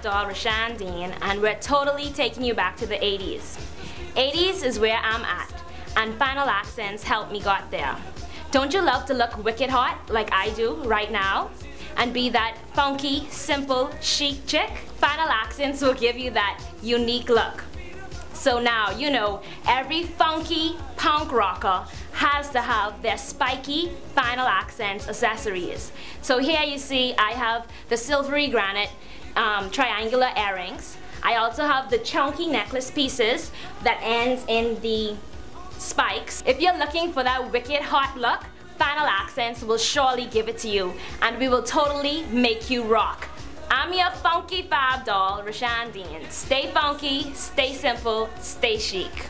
doll, Rashan Dean, and we're totally taking you back to the 80s. 80s is where I'm at, and Final Accents helped me got there. Don't you love to look wicked hot like I do right now? And be that funky, simple, chic chick? Final Accents will give you that unique look. So now, you know, every funky punk rocker has to have their spiky Final Accents accessories. So here you see I have the silvery granite um, triangular earrings. I also have the chunky necklace pieces that ends in the spikes. If you're looking for that wicked hot look, Final Accents will surely give it to you and we will totally make you rock. I'm your funky fab doll, Rashan Dean. Stay funky, stay simple, stay chic.